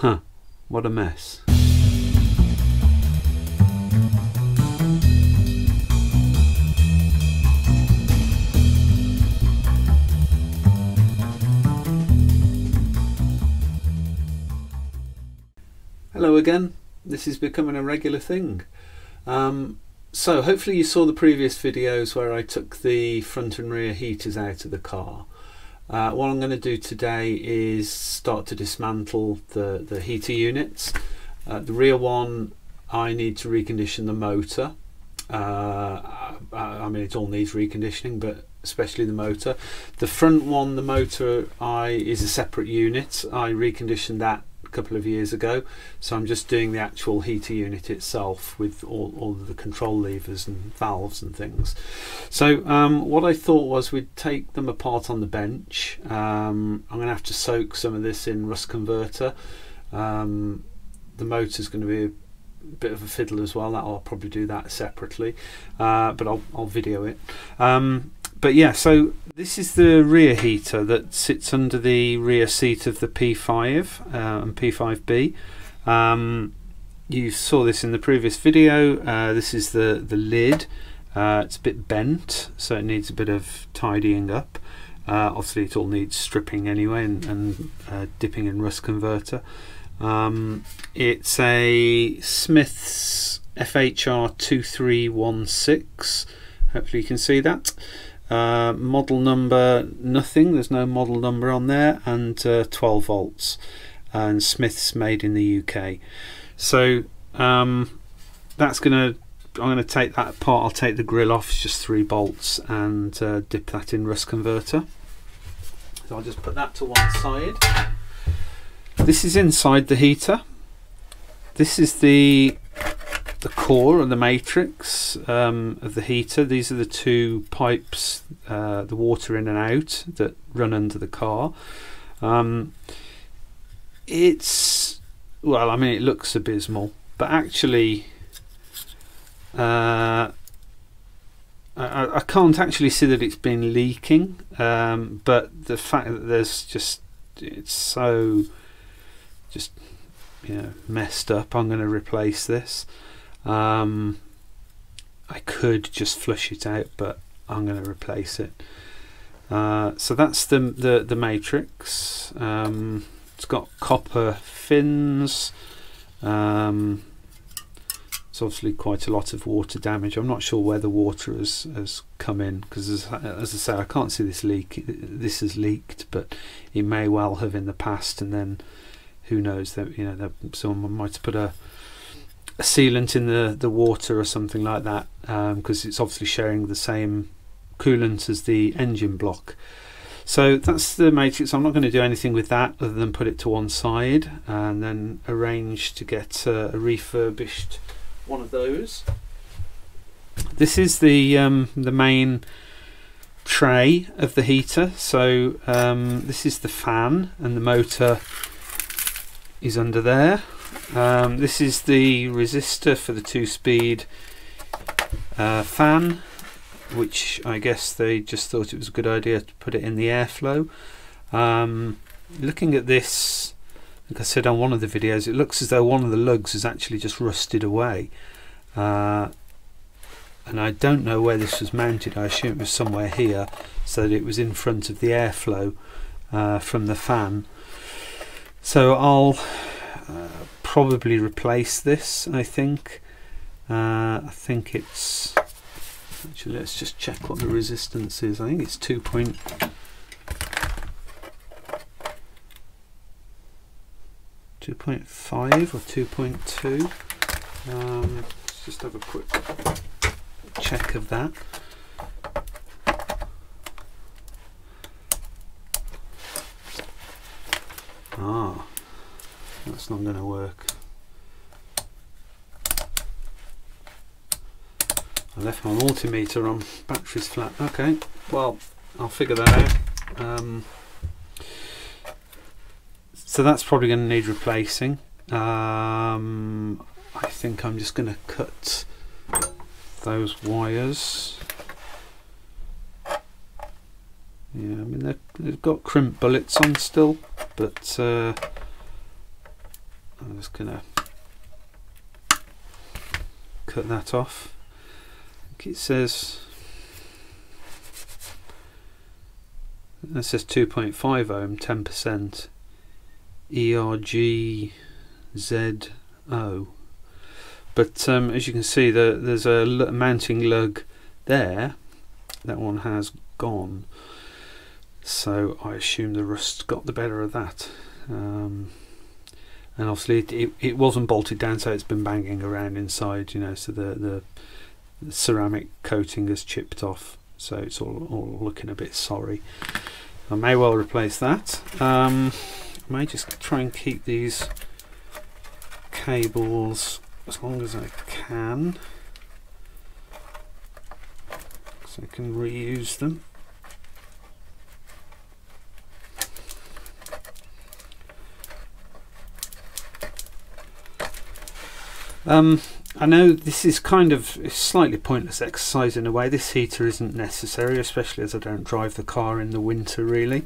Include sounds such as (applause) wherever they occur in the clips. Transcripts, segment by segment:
Huh, what a mess. Hello again. This is becoming a regular thing. Um, so hopefully you saw the previous videos where I took the front and rear heaters out of the car. Uh, what I'm going to do today is start to dismantle the, the heater units. Uh, the rear one I need to recondition the motor. Uh, I mean it all needs reconditioning but especially the motor. The front one, the motor I is a separate unit. I reconditioned that couple of years ago. So I'm just doing the actual heater unit itself with all, all the control levers and valves and things. So um, what I thought was we'd take them apart on the bench. Um, I'm gonna have to soak some of this in rust converter. Um, the motor's going to be a bit of a fiddle as well. That I'll probably do that separately. Uh, but I'll, I'll video it. Um, but yeah, so this is the rear heater that sits under the rear seat of the P5 uh, and P5B. Um, you saw this in the previous video. Uh, this is the, the lid. Uh, it's a bit bent, so it needs a bit of tidying up. Uh, obviously, it all needs stripping anyway and, and uh, dipping in rust converter. Um, it's a Smith's FHR 2316. Hopefully, you can see that. Uh, model number nothing, there's no model number on there, and uh, 12 volts. And Smith's made in the UK. So um, that's going to, I'm going to take that apart. I'll take the grill off, it's just three bolts, and uh, dip that in rust converter. So I'll just put that to one side. This is inside the heater. This is the the core and the matrix um, of the heater. These are the two pipes, uh, the water in and out that run under the car. Um, it's well, I mean, it looks abysmal, but actually, uh, I, I, can't actually see that it's been leaking. Um, but the fact that there's just it's so just you know messed up. I'm going to replace this. Um, I could just flush it out, but I'm going to replace it. Uh, so that's the the, the matrix. Um, it's got copper fins. Um, it's obviously quite a lot of water damage. I'm not sure where the water has, has come in because, as, as I say, I can't see this leak. This has leaked, but it may well have in the past, and then who knows? That you know, someone might have put a a sealant in the, the water or something like that because um, it's obviously sharing the same coolant as the engine block. So that's the matrix. I'm not going to do anything with that other than put it to one side and then arrange to get uh, a refurbished one of those. This is the um, the main tray of the heater. So um, this is the fan and the motor is under there. Um, this is the resistor for the two-speed uh, fan, which I guess they just thought it was a good idea to put it in the airflow. Um, looking at this, like I said on one of the videos, it looks as though one of the lugs has actually just rusted away. Uh, and I don't know where this was mounted. I assume it was somewhere here, so that it was in front of the airflow uh, from the fan. So I'll uh, probably replace this I think uh, I think it's actually let's just check what the resistance is I think it's 2 point Two point five or two point two. Um, let's just have a quick check of that. Ah, that's not going to work. I left my multimeter on, battery's flat. Okay, well, I'll figure that out. Um, so that's probably going to need replacing. Um, I think I'm just going to cut those wires. Yeah, I mean they've got crimp bullets on still, but uh, just gonna cut that off. It says it says 2.5 ohm 10% ERGZO but um, as you can see the, there's a mounting lug there. That one has gone. So I assume the rust got the better of that. Um, and obviously it, it, it, wasn't bolted down so it's been banging around inside you know so the, the, ceramic coating has chipped off so it's all, all looking a bit sorry. I may well replace that. Um, I may just try and keep these cables as long as I can. So I can reuse them Um, I know this is kind of slightly pointless exercise in a way. This heater isn't necessary, especially as I don't drive the car in the winter really.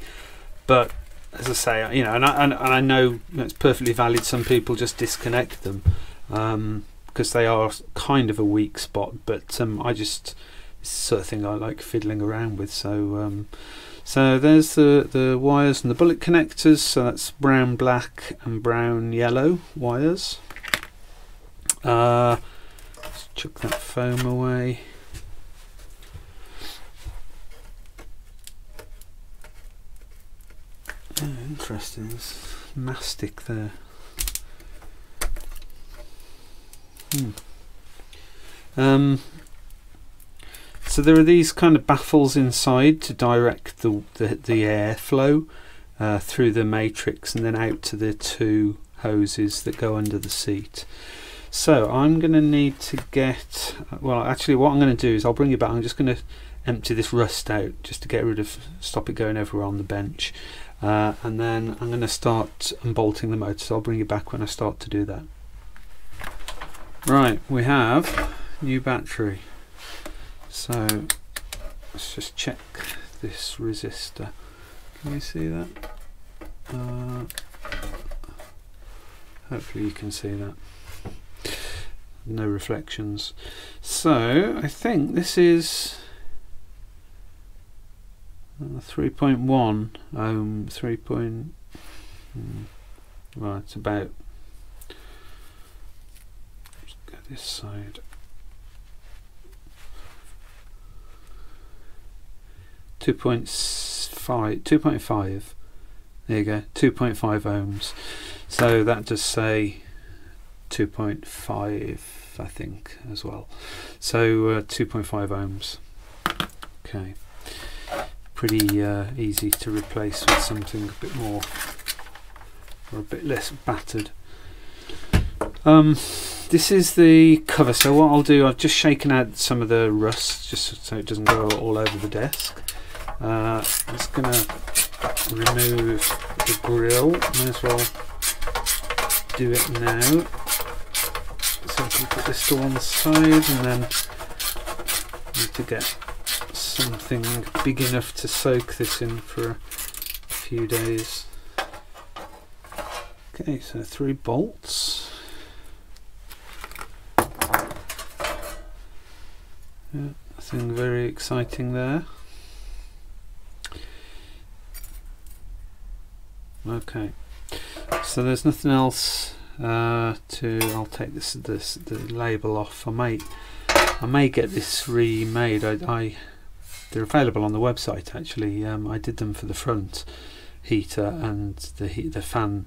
But as I say, you know, and I, and, I know it's perfectly valid. Some people just disconnect them um, because they are kind of a weak spot. But um, I just it's the sort of thing I like fiddling around with. So um, so there's the the wires and the bullet connectors. So that's brown, black, and brown, yellow wires. Uh, let's chuck that foam away. Oh, interesting, there's mastic there. Hmm. Um, so there are these kind of baffles inside to direct the the, the airflow uh, through the matrix and then out to the two hoses that go under the seat. So I'm going to need to get, well actually what I'm going to do is I'll bring you back, I'm just going to empty this rust out just to get rid of, stop it going everywhere on the bench. Uh, and then I'm going to start unbolting the motor, so I'll bring you back when I start to do that. Right, we have new battery. So let's just check this resistor. Can you see that? Uh, hopefully you can see that no reflections. So I think this is uh, 3.1 ohm, 3. Point, hmm, well, it's about. Let's go this side. Two point five, two point five. There you go, two point five ohms. So that just say 2.5 I think as well. So uh, 2.5 ohms. Okay. Pretty uh, easy to replace with something a bit more or a bit less battered. Um, this is the cover. So what I'll do I've just shaken out some of the rust just so it doesn't go all over the desk. Uh, I'm just gonna remove the grill. May as well do it now simply put this to one side and then need to get something big enough to soak this in for a few days. Okay, so three bolts. Yeah, nothing very exciting there. Okay, so there's nothing else uh, to I'll take this this the label off. I may I may get this remade. I, I they're available on the website actually. Um, I did them for the front heater and the the fan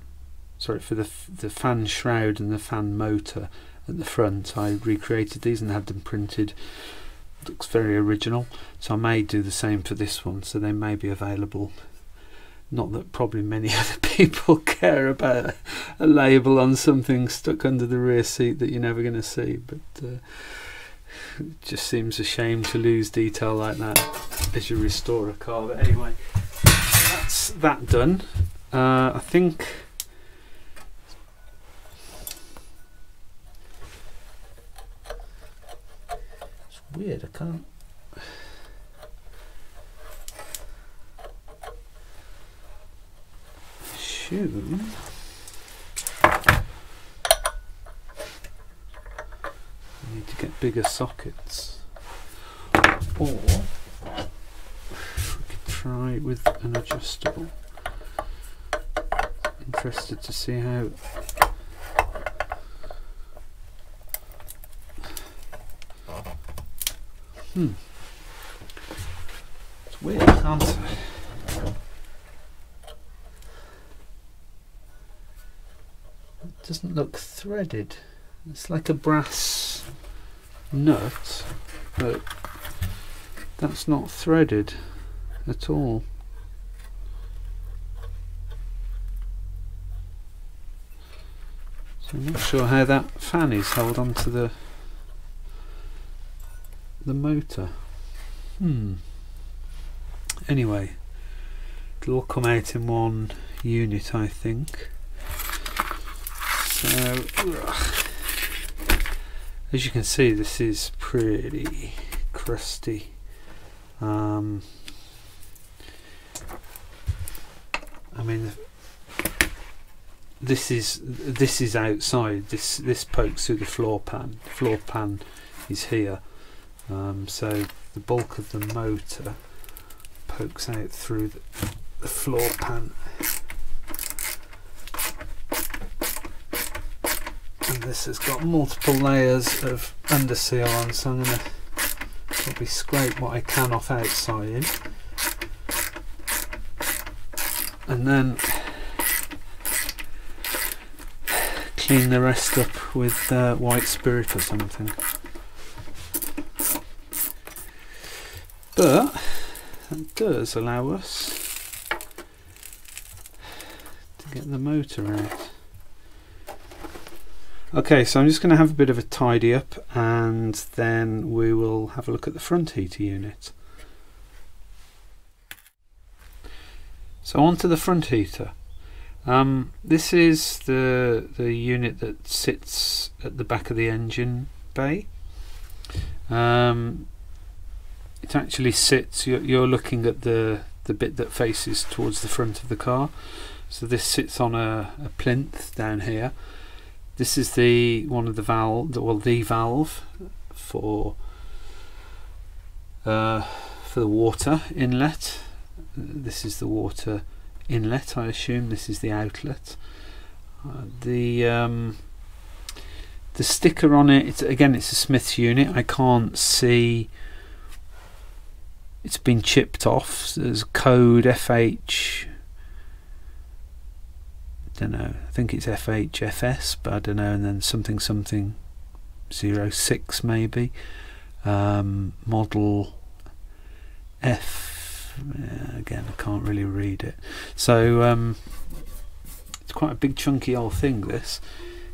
sorry for the the fan shroud and the fan motor at the front. I recreated these and had them printed. Looks very original. So I may do the same for this one. So they may be available not that probably many (laughs) other people (laughs) care about a label on something stuck under the rear seat that you're never going to see, but uh, it just seems a shame to lose detail like that as you restore a car. But anyway, that's that done. Uh, I think. It's weird, I can't. assume I need to get bigger sockets. Or we could try with an adjustable. Interested to see how hmm. It's weird can't threaded. It's like a brass nut, but that's not threaded at all. So I'm not sure how that fan is held onto the the motor. Hmm. Anyway, it'll all come out in one unit, I think. So, as you can see, this is pretty crusty. Um, I mean, this is this is outside. This this pokes through the floor pan. The floor pan is here. Um, so the bulk of the motor pokes out through the, the floor pan. And this has got multiple layers of underseal on, so I'm going to probably scrape what I can off outside. And then clean the rest up with uh, white spirit or something. But that does allow us to get the motor out. Okay, so I'm just going to have a bit of a tidy up and then we will have a look at the front heater unit. So on to the front heater. Um, this is the the unit that sits at the back of the engine bay. Um, it actually sits you're, you're looking at the the bit that faces towards the front of the car so this sits on a, a plinth down here this is the one of the valve well the valve for uh, for the water inlet this is the water inlet I assume this is the outlet uh, the um, the sticker on it it's, again it's a Smiths unit I can't see it's been chipped off. There's code FH. Don't know. I think it's FHFS, but I don't know. And then something something zero six maybe. Um, model F. Yeah, again, I can't really read it. So um, it's quite a big chunky old thing. This.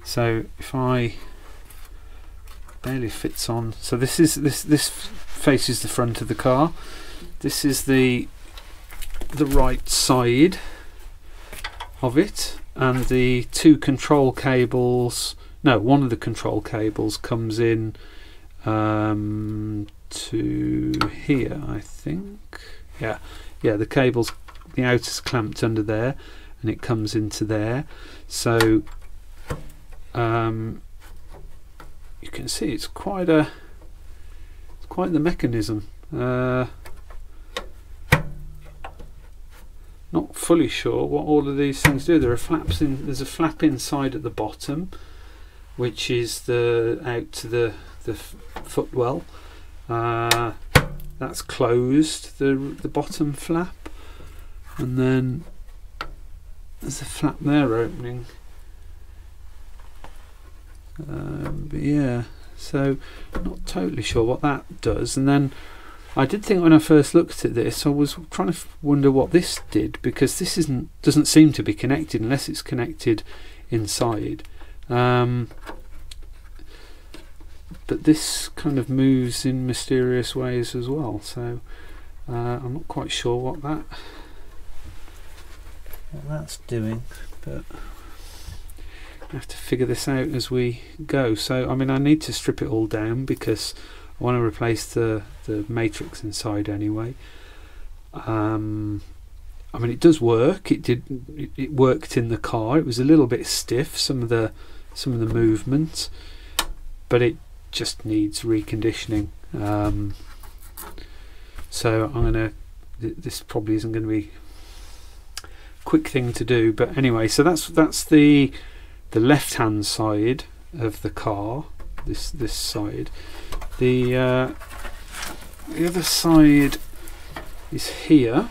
So if I barely fits on. So this is this this faces the front of the car. This is the the right side of it and the two control cables no one of the control cables comes in um, to here I think. Yeah yeah the cables the outer's clamped under there and it comes into there. So um, you can see it's quite a it's quite the mechanism. Uh, not fully sure what all of these things do. There are flaps in. There's a flap inside at the bottom, which is the out to the the footwell. Uh, that's closed. The the bottom flap, and then there's a flap there opening. Um, but yeah, so not totally sure what that does, and then I did think when I first looked at this, I was trying to wonder what this did because this isn't doesn't seem to be connected unless it's connected inside. Um, but this kind of moves in mysterious ways as well. So uh, I'm not quite sure what that what that's doing, but I have to figure this out as we go. So I mean, I need to strip it all down because I want to replace the the matrix inside anyway. Um, I mean, it does work. It did. It, it, worked in the car. It was a little bit stiff. Some of the some of the movement, but it just needs reconditioning. Um, so I'm gonna. Th this probably isn't going to be a quick thing to do, but anyway. So that's that's the the left hand side of the car. This this side. The uh, the other side is here,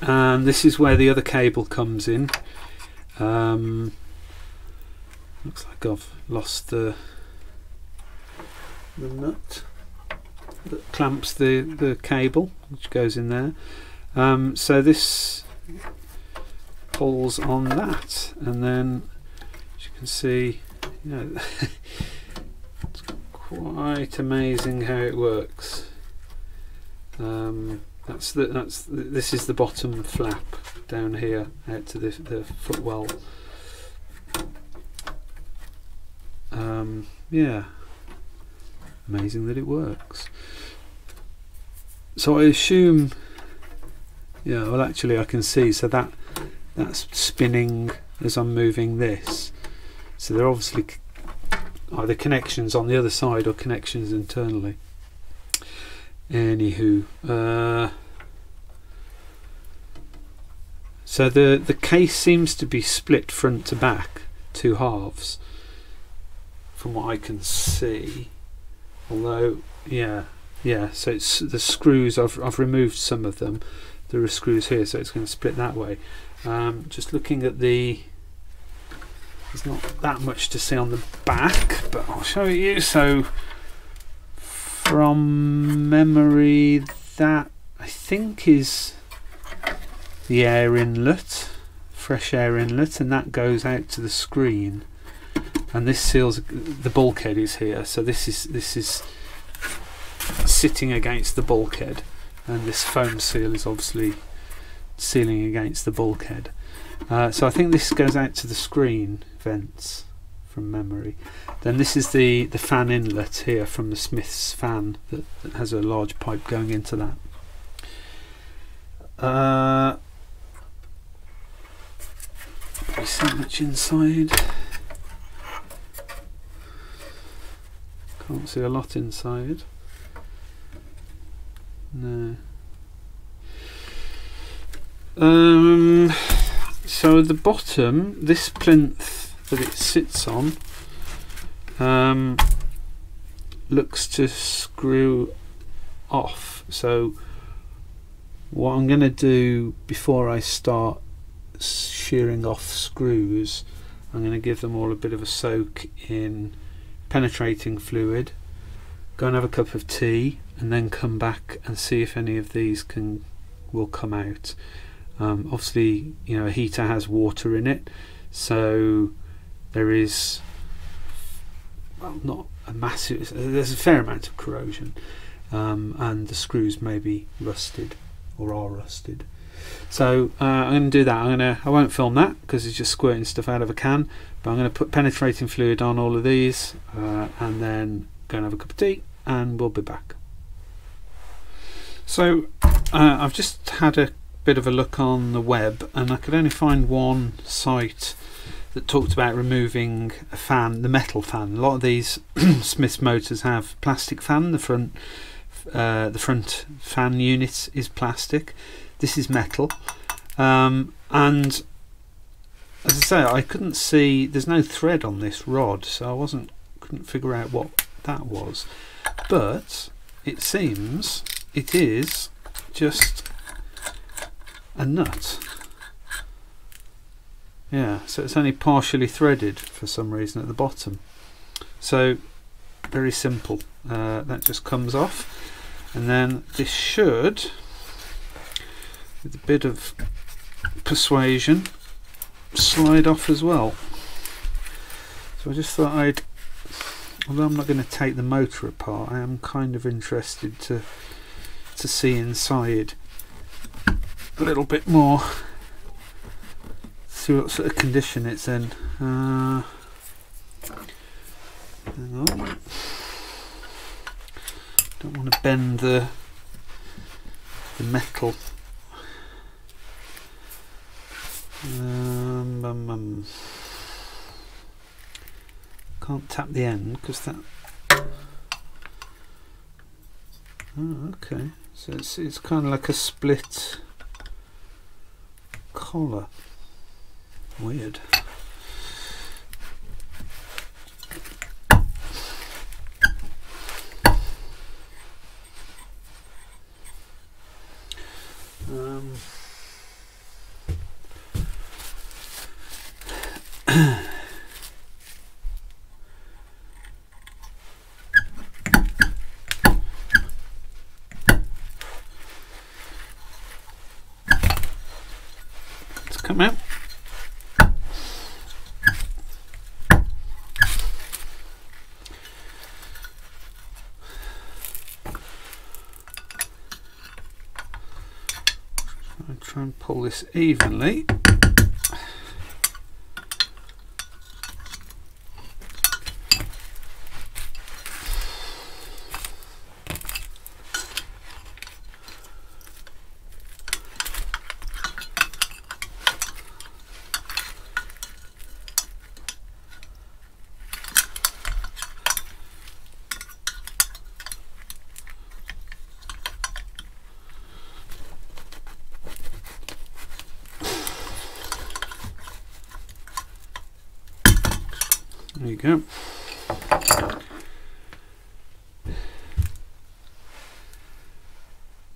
and this is where the other cable comes in. Um, looks like I've lost the the nut that clamps the, the cable which goes in there. Um, so this pulls on that and then as you can see you know, (laughs) quite amazing how it works. Um, that's the that's the, this is the bottom flap down here out to the, the footwell. Um, yeah, amazing that it works. So I assume, yeah. Well, actually, I can see. So that that's spinning as I'm moving this. So they're obviously either connections on the other side or connections internally. Anywho, uh, so the the case seems to be split front to back, two halves, from what I can see. Although, yeah, yeah. So it's the screws. I've I've removed some of them. There are screws here, so it's going to split that way. Um, just looking at the. There's not that much to see on the back, but I'll show you. So from memory that I think is the air inlet fresh air inlet and that goes out to the screen. And this seals the bulkhead is here. So this is this is sitting against the bulkhead. And this foam seal is obviously sealing against the bulkhead uh, so I think this goes out to the screen vents from memory. Then this is the, the fan inlet here from the Smith's fan that, that has a large pipe going into that. Uh, probably see much inside. Can't see a lot inside. No. Um, so the bottom, this plinth that it sits on um, looks to screw off. So what I'm going to do before I start shearing off screws I'm going to give them all a bit of a soak in penetrating fluid go and have a cup of tea and then come back and see if any of these can will come out um, obviously you know a heater has water in it so there is well not a massive there's a fair amount of corrosion um, and the screws may be rusted or are rusted. So uh, I'm going to do that. I'm gonna I won't film that because it's just squirting stuff out of a can but I'm going to put penetrating fluid on all of these uh, and then go and have a cup of tea and we'll be back. So uh, I've just had a bit of a look on the web and I could only find one site that talked about removing a fan, the metal fan. A lot of these (clears throat) Smiths motors have plastic fan. The front, uh, the front fan unit is plastic. This is metal, um, and as I say, I couldn't see. There's no thread on this rod, so I wasn't couldn't figure out what that was. But it seems it is just a nut. Yeah, so it's only partially threaded for some reason at the bottom. So very simple. Uh, that just comes off, and then this should, with a bit of persuasion, slide off as well. So I just thought I'd, although I'm not going to take the motor apart, I am kind of interested to to see inside a little bit more see what sort of condition it's in. Uh. Don't want to bend the the metal. Um, um, um. Can't tap the end because that. Oh, okay. So it's it's kind of like a split collar. Weird. Um, Let's come out. Try and pull this evenly. There you go.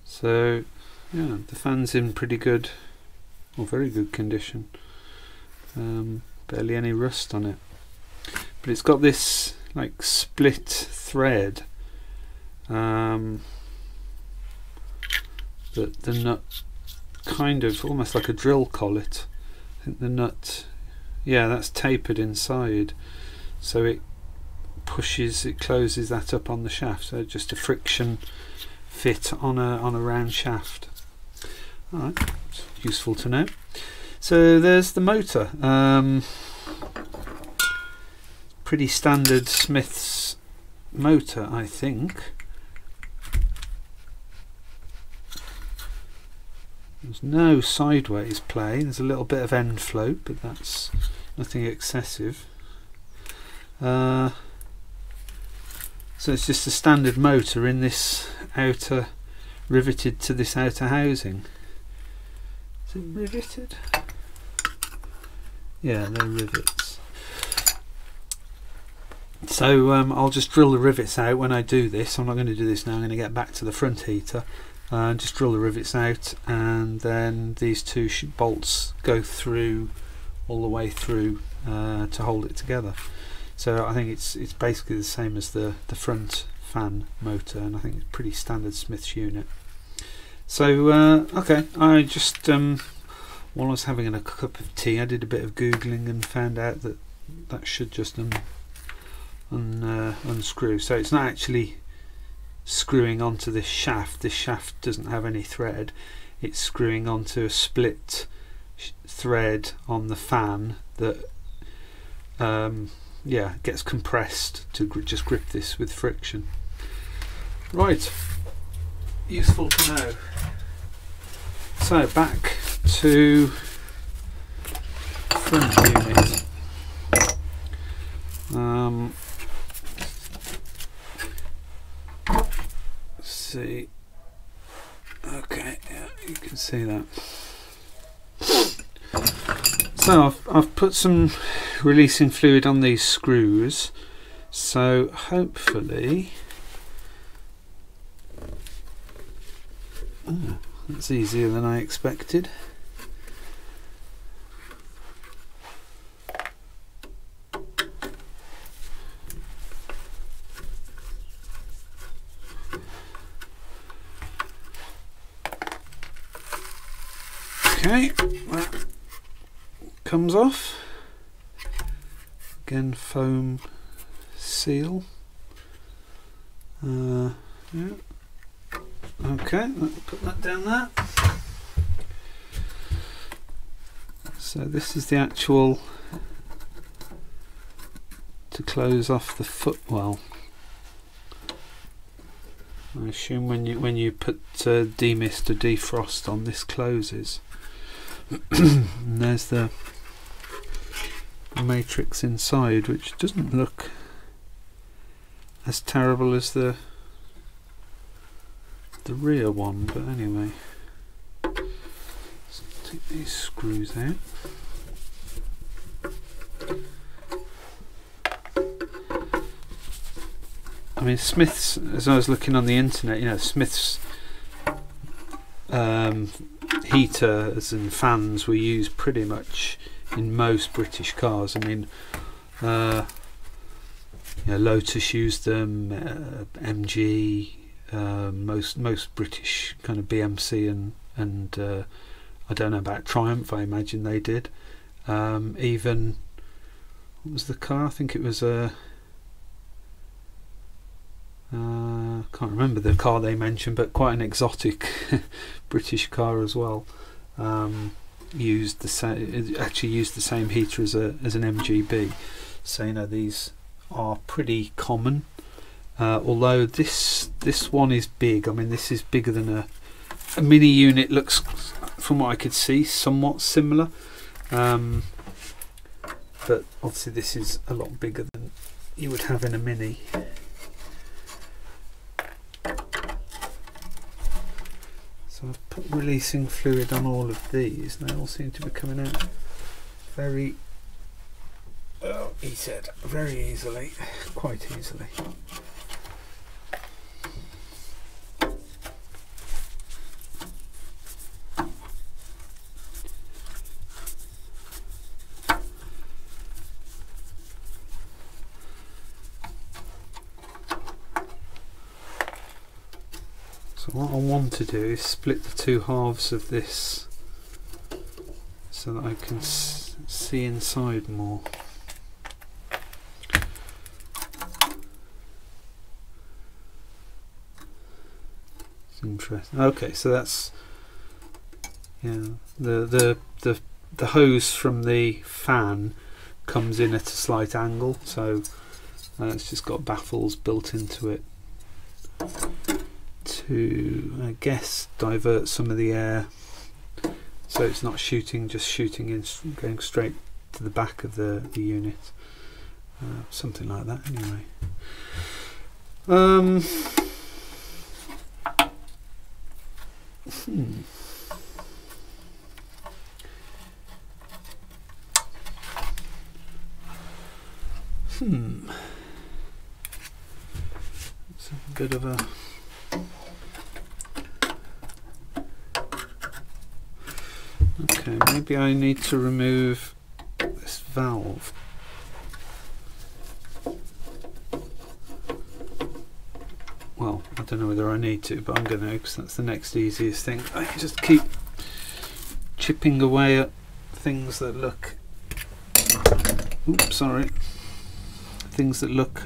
So, in pretty good, or very good condition. Um, barely any rust on it. But it's got this like split thread um, that the nut kind of almost like a drill collet. I think the nut, yeah, that's tapered inside so it pushes it closes that up on the shaft so just a friction fit on a on a round shaft alright useful to know. So there's the motor. Um, pretty standard Smith's motor I think. There's no sideways play. There's a little bit of end float but that's nothing excessive. Uh, so it's just a standard motor in this outer riveted to this outer housing is it riveted? Yeah they're rivets. So um, I'll just drill the rivets out when I do this. I'm not going to do this now I'm going to get back to the front heater. And uh, just drill the rivets out and then these two bolts go through all the way through uh, to hold it together. So I think it's it's basically the same as the, the front fan motor and I think it's pretty standard Smith's unit. So uh, okay, I just um, while I was having a cup of tea I did a bit of googling and found out that that should just un, un uh, unscrew. So it's not actually screwing onto this shaft. This shaft doesn't have any thread. It's screwing onto a split thread on the fan that um, yeah gets compressed to gr just grip this with friction right useful to know so back to front unit. Um, see. Okay yeah you can see that. So I've, I've put some releasing fluid on these screws. So hopefully oh, that's easier than I expected. Okay that comes off. Again foam seal. Uh, yeah okay put that down there. So this is the actual to close off the footwell I assume when you when you put uh, demist or defrost on this closes. (coughs) There's the matrix inside which doesn't look as terrible as the the rear one, but anyway. Let's take these screws out. I mean, Smith's, as I was looking on the internet, you know, Smith's um, heaters and fans were used pretty much in most British cars. I mean, uh, you know, Lotus used them, uh, MG, uh, most most British kind of BMC and and uh, I don't know about Triumph. I imagine they did. Um, even what was the car? I think it was a. Uh, can't remember the car they mentioned, but quite an exotic (laughs) British car as well. Um, used the same, actually used the same heater as a as an MGB. So you know these are pretty common. Uh, although this this one is big. I mean, this is bigger than a a mini unit. Looks, from what I could see, somewhat similar. Um, but obviously, this is a lot bigger than you would have in a mini. So I've put releasing fluid on all of these and they all seem to be coming out very, oh, he said, very easily, quite easily. So what I want to do is split the two halves of this so that I can see inside more. It's interesting. Okay, so that's yeah the the the the hose from the fan comes in at a slight angle, so uh, it's just got baffles built into it to, I guess, divert some of the air so it's not shooting, just shooting in, going straight to the back of the, the unit. Uh, something like that, anyway. Um, hmm. Hmm. It's a bit of a Okay, maybe I need to remove this valve. Well, I don't know whether I need to, but I'm going to because that's the next easiest thing. I can just keep chipping away at things that look oops sorry things that look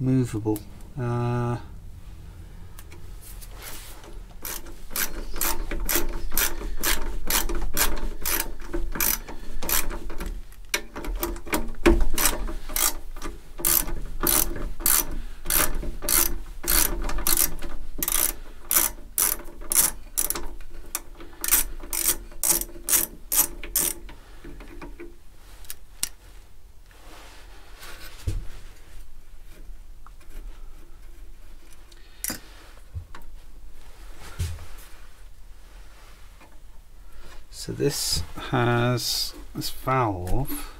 movable uh, So this has this valve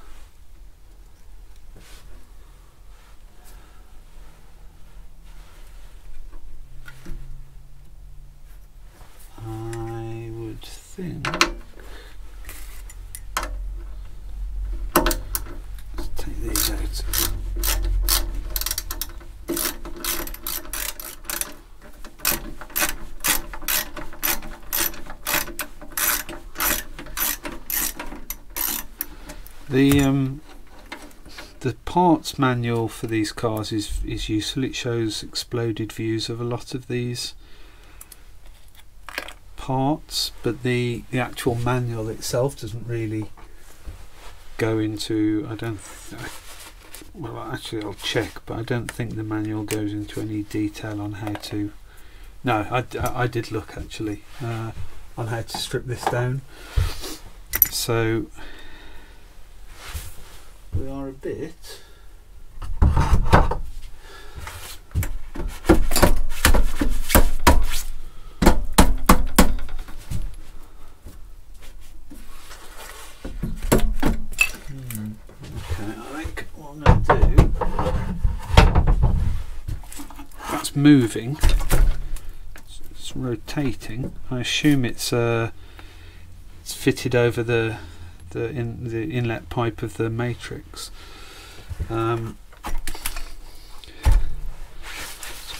I would think let's take these out The um, the manual for these cars is is useful. It shows exploded views of a lot of these parts, but the the actual manual itself doesn't really go into. I don't. I, well, actually, I'll check, but I don't think the manual goes into any detail on how to. No, I, I did look actually uh, on how to strip this down. So we are a bit I'm going to do, that's moving, it's rotating. I assume it's uh, it's fitted over the the in the inlet pipe of the matrix. Um, so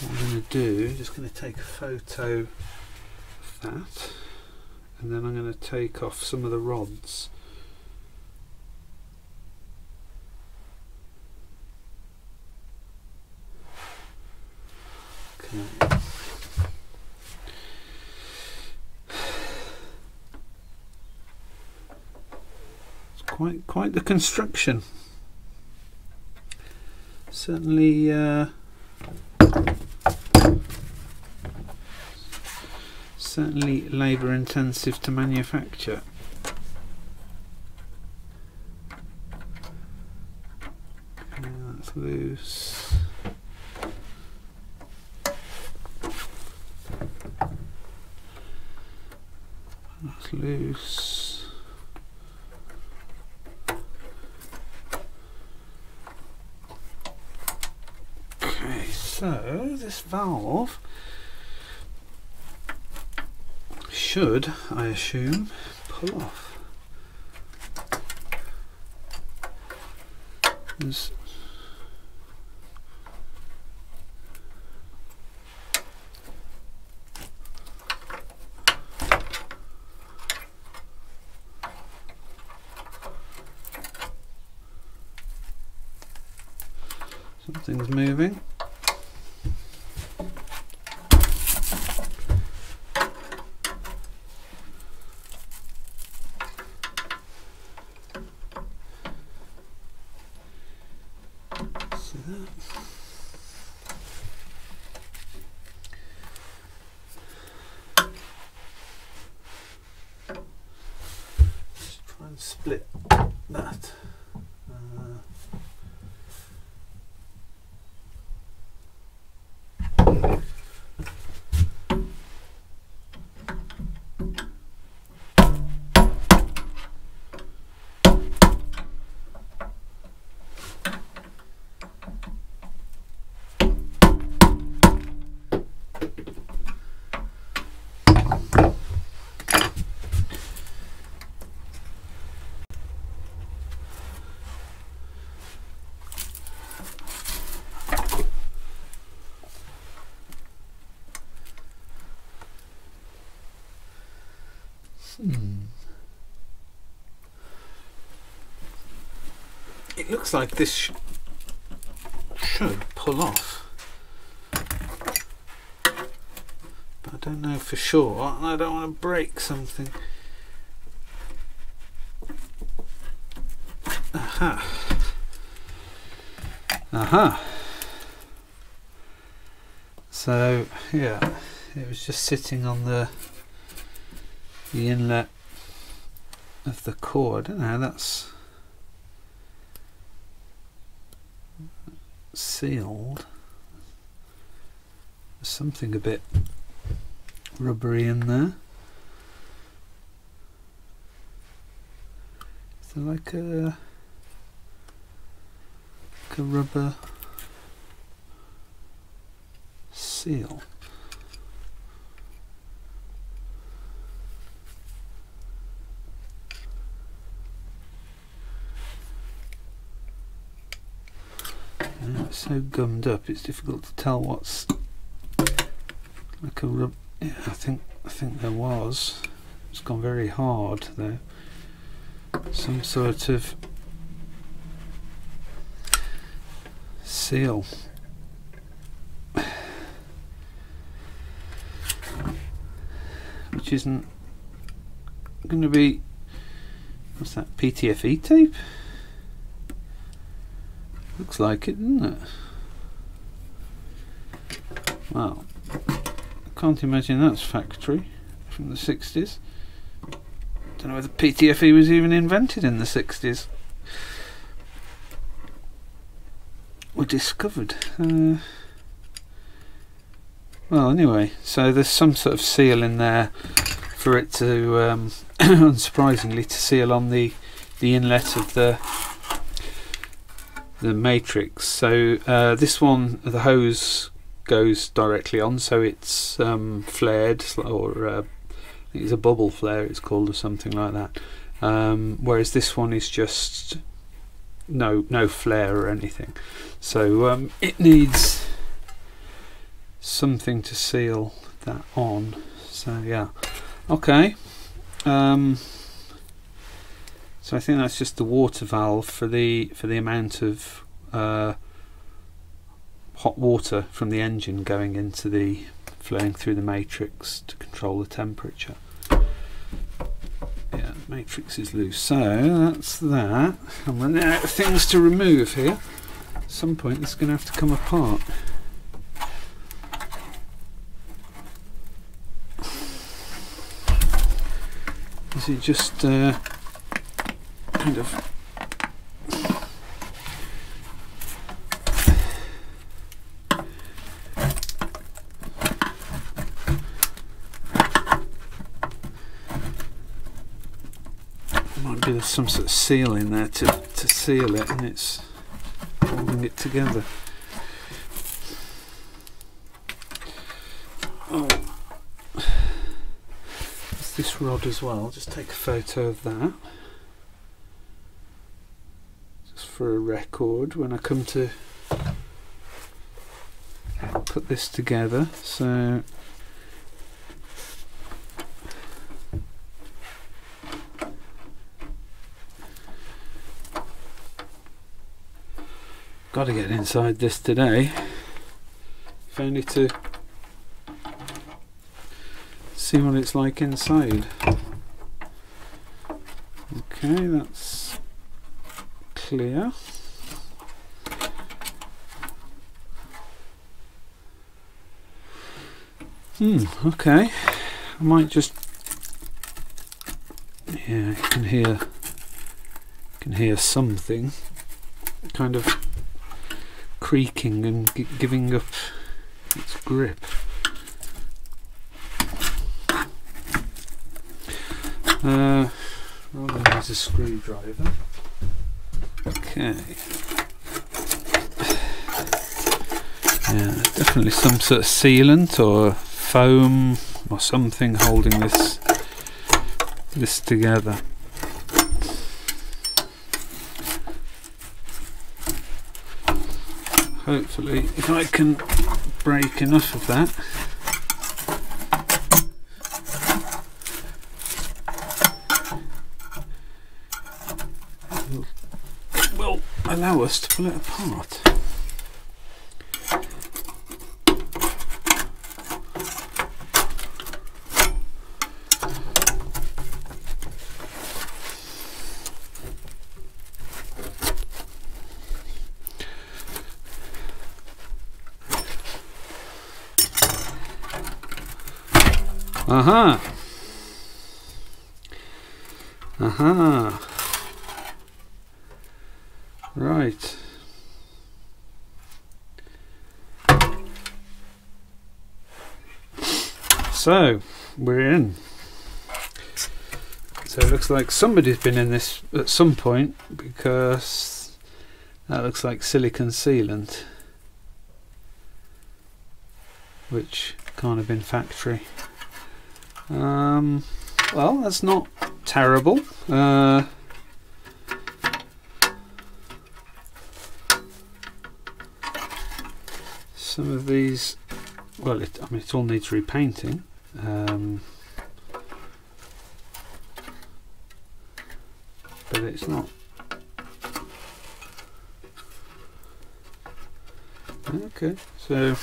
what I'm going to do, I'm just going to take a photo of that, and then I'm going to take off some of the rods. It's quite quite the construction. Certainly uh, certainly labour intensive to manufacture. That's loose. That's loose. Okay, so this valve should, I assume, pull off. There's Something's moving. See that? Just try and split that. Uh, Hmm. It looks like this sh should pull off. But I don't know for sure. and I don't want to break something. Aha. Aha. So, yeah, it was just sitting on the the inlet of the core. I don't know how that's sealed. There's something a bit rubbery in there. Is there like a like a rubber seal? Yeah, it's so gummed up it's difficult to tell what's like a rub yeah, I think I think there was. It's gone very hard though. Some sort of seal. Which isn't going to be what's that PTFE tape Looks like it, doesn't it? Well, I can't imagine that's factory from the 60s. Don't know whether PTFE was even invented in the 60s. Or discovered. Uh, well, anyway, so there's some sort of seal in there for it to, um, (clears throat) unsurprisingly, to seal on the the inlet of the the matrix. So uh, this one, the hose goes directly on, so it's um, flared or uh, it's a bubble flare. It's called or something like that. Um, whereas this one is just no no flare or anything. So um, it needs something to seal that on. So yeah, okay. So I think that's just the water valve for the for the amount of uh, hot water from the engine going into the flowing through the matrix to control the temperature. Yeah, matrix is loose. So that's that. I'm running out of things to remove here. At some point it's going to have to come apart. Is it just uh, kind of might be some sort of seal in there to, to seal it and it's holding it together. Oh, it's this rod as well. Just take a photo of that for a record when I come to put this together. So got to get inside this today. If only to see what it's like inside. Okay, that's clear. Hmm, okay. I might just yeah, you can hear you can hear something kind of creaking and giving up its grip. Uh, rather use a screwdriver. Okay. Yeah, definitely some sort of sealant or foam or something holding this this together. Hopefully, if I can break enough of that. Allow us to pull it apart. Aha. Aha. Right. So, we're in. So it looks like somebody's been in this at some point because that looks like silicon sealant which can't have been factory. Um, well, that's not terrible. Uh, some of these well it, I mean it all needs repainting. Um, but it's not okay so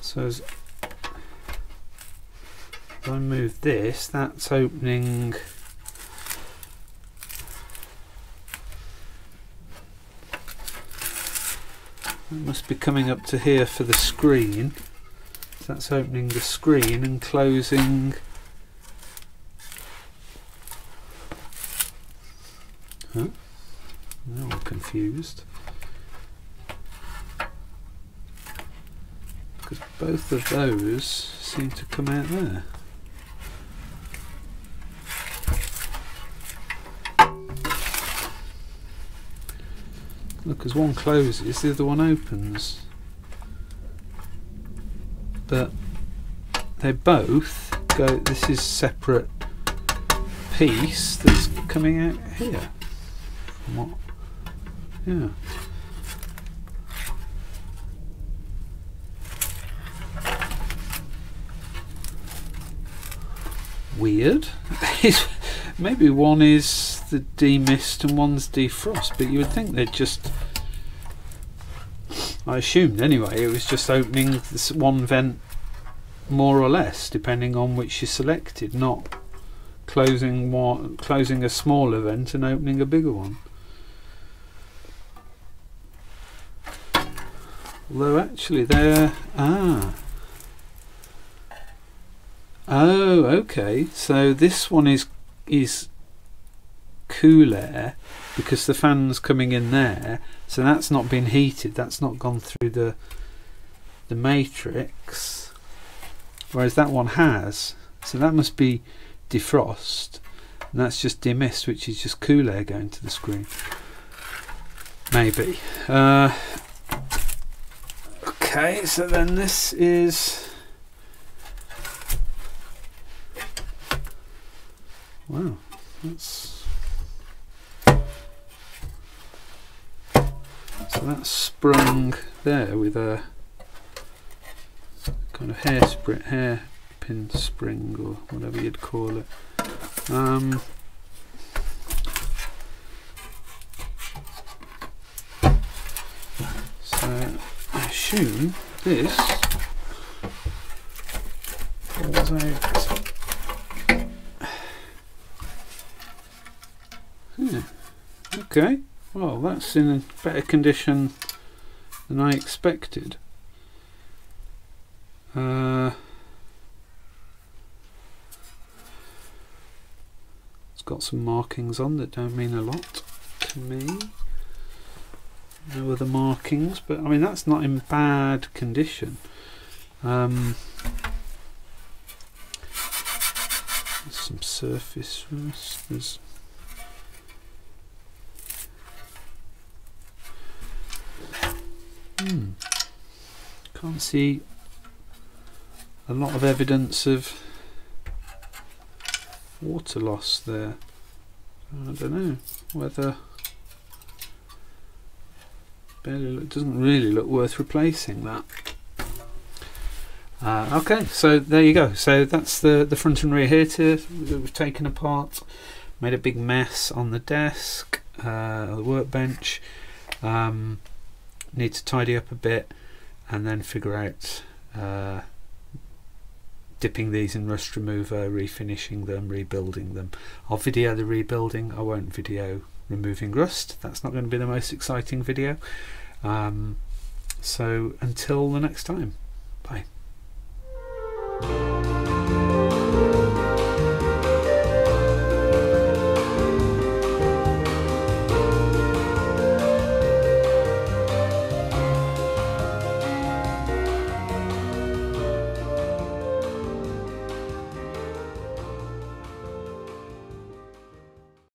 so as I move this that's opening must be coming up to here for the screen. So that's opening the screen and closing. Huh? Now I'm confused. Because both of those seem to come out there. Look, as one closes, the other one opens. But they both go. This is separate piece that's coming out here. What? Yeah. Weird. (laughs) Maybe one is the demist and one's defrost, but you would think they'd just. I assumed anyway, it was just opening this one vent more or less, depending on which you selected, not closing one, closing a smaller vent and opening a bigger one. Although actually there ah oh okay so this one is is cool air because the fan's coming in there. So that's not been heated. That's not gone through the the matrix. Whereas that one has. So that must be defrost. And that's just demist which is just cool air going to the screen. Maybe. Uh, okay so then this is wow that's that's sprung there with a kind of hair pin spring or whatever you'd call it. Um, so I assume this falls out. Hmm. Okay, well that's in a better condition than I expected. Uh, it's got some markings on that don't mean a lot to me. No other markings, but I mean that's not in bad condition. Um, some surface rust. There's hmm. Can't see a lot of evidence of water loss there. I don't know whether barely look, doesn't really look worth replacing that. Uh, okay, so there you go. So that's the the front and rear heater that we've taken apart, made a big mess on the desk, uh, the workbench. Um, need to tidy up a bit, and then figure out uh, dipping these in rust remover, refinishing them, rebuilding them. I'll video the rebuilding, I won't video removing rust, that's not going to be the most exciting video. Um, so until the next time, bye.